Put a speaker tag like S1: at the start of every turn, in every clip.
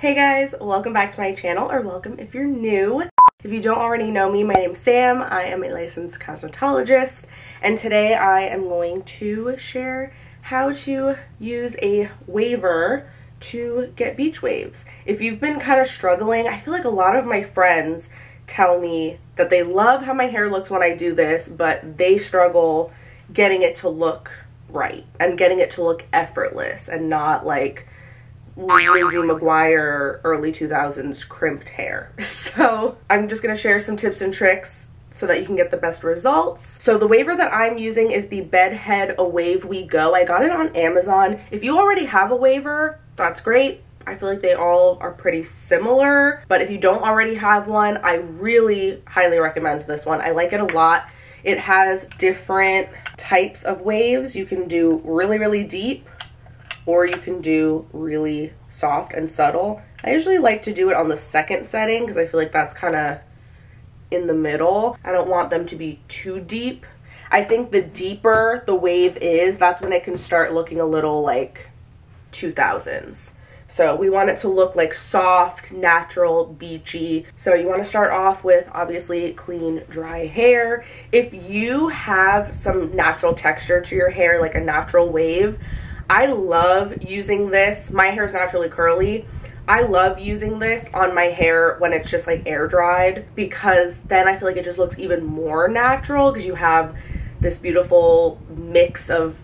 S1: Hey guys, welcome back to my channel, or welcome if you're new. If you don't already know me, my name's Sam. I am a licensed cosmetologist, and today I am going to share how to use a waver to get beach waves. If you've been kind of struggling, I feel like a lot of my friends tell me that they love how my hair looks when I do this, but they struggle getting it to look right and getting it to look effortless and not like Lizzie McGuire early 2000s crimped hair. So I'm just to share some tips and tricks so that you can get the best results. So the waver that I'm using is the Bedhead A Wave We Go. I got it on Amazon. If you already have a waver, that's great. I feel like they all are pretty similar, but if you don't already have one, I really highly recommend this one. I like it a lot. It has different types of waves. You can do really, really deep or you can do really soft and subtle. I usually like to do it on the second setting because I feel like that's kind of in the middle. I don't want them to be too deep. I think the deeper the wave is, that's when it can start looking a little like 2000s. So we want it to look like soft, natural, beachy. So you want to start off with obviously clean, dry hair. If you have some natural texture to your hair, like a natural wave, I love using this. My hair is naturally curly. I love using this on my hair when it's just like air dried because then I feel like it just looks even more natural because you have this beautiful mix of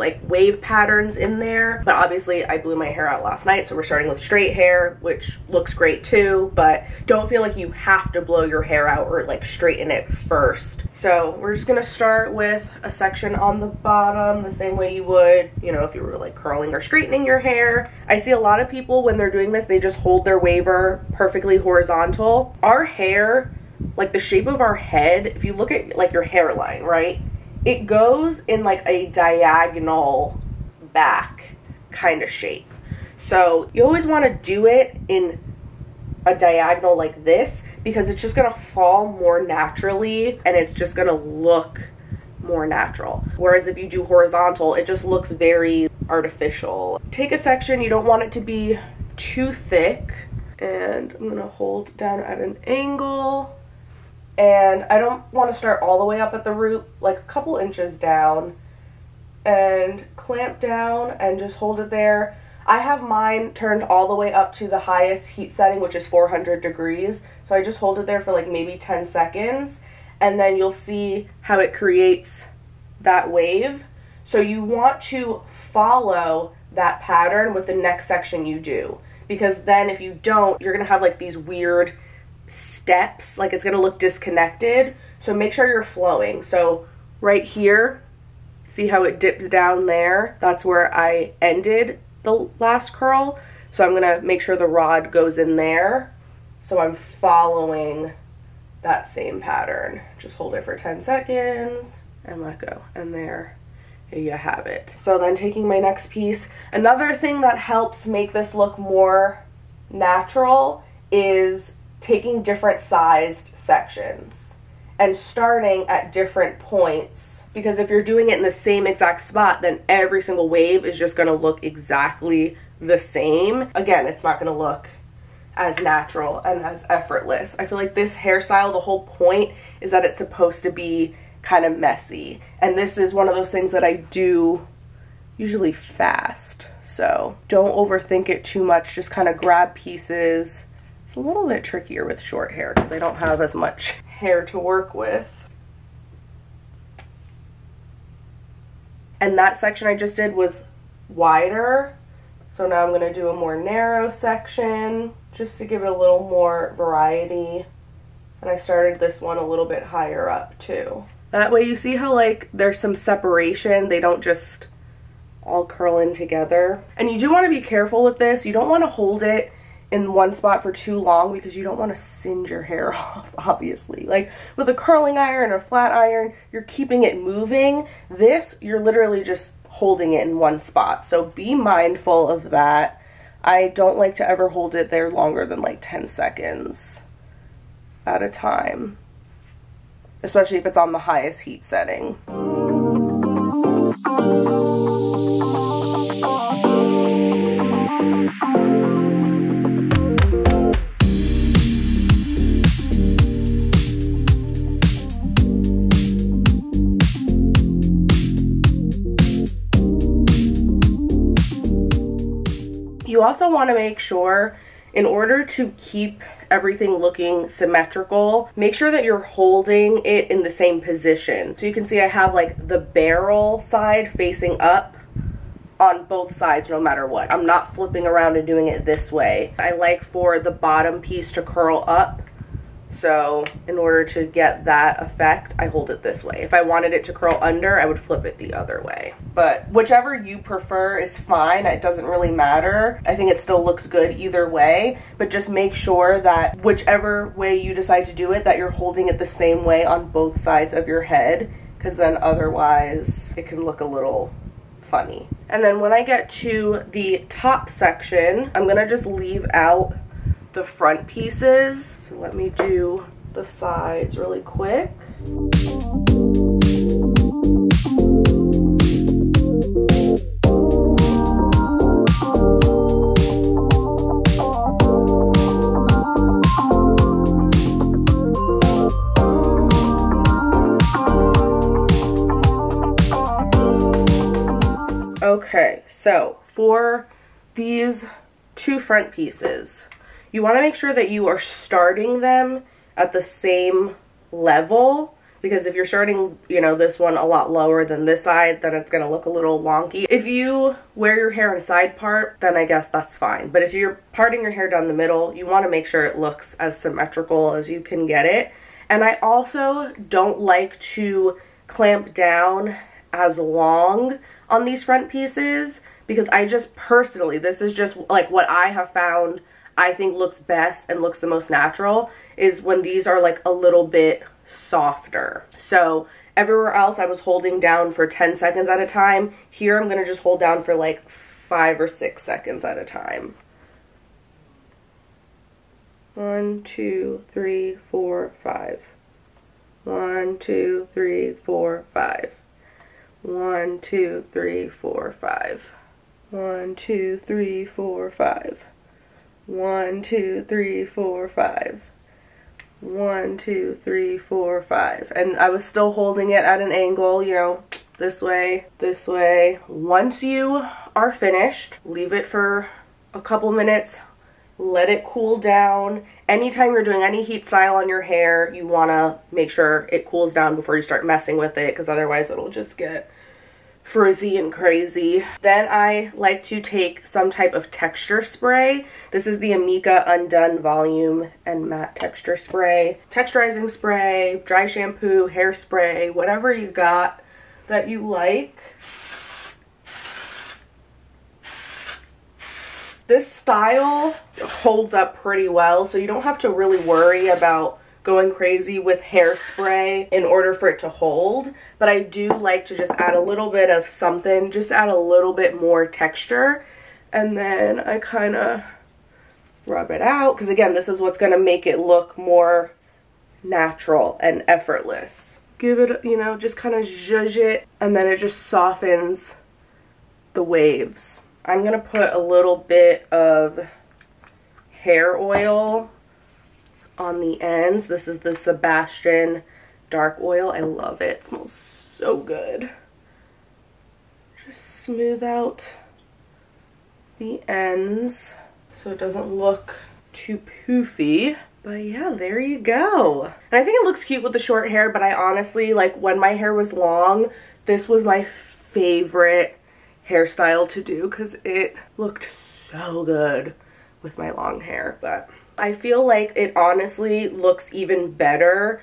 S1: like wave patterns in there. But obviously I blew my hair out last night, so we're starting with straight hair, which looks great too, but don't feel like you have to blow your hair out or like straighten it first. So we're just gonna start with a section on the bottom, the same way you would, you know, if you were like curling or straightening your hair. I see a lot of people when they're doing this, they just hold their waver perfectly horizontal. Our hair, like the shape of our head, if you look at like your hairline, right? It goes in like a diagonal back kind of shape. So you always want to do it in a diagonal like this because it's just going to fall more naturally and it's just going to look more natural. Whereas if you do horizontal, it just looks very artificial. Take a section, you don't want it to be too thick and I'm going to hold down at an angle and I don't want to start all the way up at the root, like a couple inches down, and clamp down and just hold it there. I have mine turned all the way up to the highest heat setting, which is 400 degrees. So I just hold it there for like maybe 10 seconds, and then you'll see how it creates that wave. So you want to follow that pattern with the next section you do. Because then if you don't, you're going to have like these weird steps, like it's gonna look disconnected. So make sure you're flowing. So right here, see how it dips down there? That's where I ended the last curl. So I'm gonna make sure the rod goes in there. So I'm following that same pattern. Just hold it for 10 seconds and let go. And there you have it. So then taking my next piece, another thing that helps make this look more natural is taking different sized sections and starting at different points. Because if you're doing it in the same exact spot then every single wave is just going to look exactly the same. Again it's not going to look as natural and as effortless. I feel like this hairstyle the whole point is that it's supposed to be kind of messy. And this is one of those things that i do usually fast. So don't overthink it too much. Just kind of grab pieces it's a little bit trickier with short hair because I don't have as much hair to work with. And that section I just did was wider. So now I'm going to do a more narrow section just to give it a little more variety. And I started this one a little bit higher up too. That way you see how like there's some separation. They don't just all curl in together. And you do want to be careful with this. You don't want to hold it in one spot for too long because you don't want to singe your hair off, obviously. Like with a curling iron or flat iron, you're keeping it moving. This, you're literally just holding it in one spot. So be mindful of that. I don't like to ever hold it there longer than like 10 seconds at a time, especially if it's on the highest heat setting. Also want to make sure in order to keep everything looking symmetrical, make sure that you're holding it in the same position. So you can see I have like the barrel side facing up on both sides no matter what. I'm not flipping around and doing it this way. I like for the bottom piece to curl up so in order to get that effect, I hold it this way. If I wanted it to curl under, I would flip it the other way. But whichever you prefer is fine. It doesn't really matter. I think it still looks good either way, but just make sure that whichever way you decide to do it, that you're holding it the same way on both sides of your head, because then otherwise it can look a little funny. And then when I get to the top section, I'm gonna just leave out the front pieces. So let me do the sides really quick. Okay, so for these two front pieces, you want to make sure that you are starting them at the same level because if you're starting, you know, this one a lot lower than this side, then it's going to look a little wonky. If you wear your hair in a side part, then I guess that's fine. But if you're parting your hair down the middle, you want to make sure it looks as symmetrical as you can get it. And I also don't like to clamp down as long on these front pieces because I just personally, this is just like what I have found I think looks best and looks the most natural is when these are like a little bit softer. So everywhere else I was holding down for 10 seconds at a time. Here I'm to just hold down for like five or six seconds at a time. One, two, three, four, five. One, two, three, four, five. One, two, three, four, five. One, two, three, four, five. One, two, three, four, five. One, two, three, four, five. And I was still holding it at an angle, you know, this way, this way. Once you are finished, leave it for a couple minutes, let it cool down. Anytime you're doing any heat style on your hair, you want to make sure it cools down before you start messing with it because otherwise it'll just get frizzy and crazy. Then I like to take some type of texture spray. This is the Amika Undone Volume and Matte Texture Spray. Texturizing spray, dry shampoo, hairspray, whatever you got that you like. This style holds up pretty well, so you don't have to really worry about going crazy with hairspray in order for it to hold. But I do like to just add a little bit of something, just add a little bit more texture. And then I kind of rub it out. Because again, this is what's going to make it look more natural and effortless. Give it, you know, just kind of zhuzh it. And then it just softens the waves. I'm going to put a little bit of hair oil on the ends. This is the Sebastian Dark Oil. I love it. It smells so good. Just smooth out the ends so it doesn't look too poofy. But yeah, there you go. And I think it looks cute with the short hair, but I honestly, like when my hair was long, this was my favorite hairstyle to do because it looked so good with my long hair. But I feel like it honestly looks even better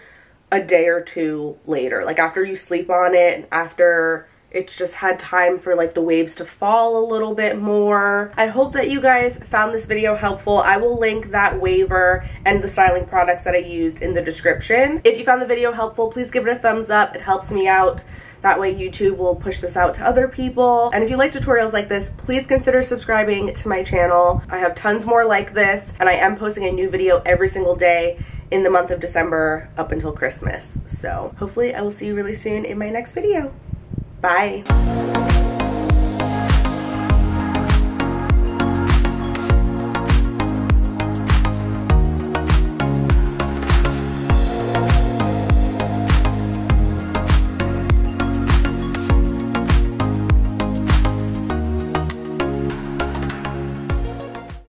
S1: a day or two later. Like after you sleep on it, after it's just had time for like the waves to fall a little bit more. I hope that you guys found this video helpful. I will link that waver and the styling products that I used in the description. If you found the video helpful, please give it a thumbs up. It helps me out. That way YouTube will push this out to other people. And if you like tutorials like this, please consider subscribing to my channel. I have tons more like this and I am posting a new video every single day in the month of December up until Christmas. So hopefully I will see you really soon in my next video. Bye.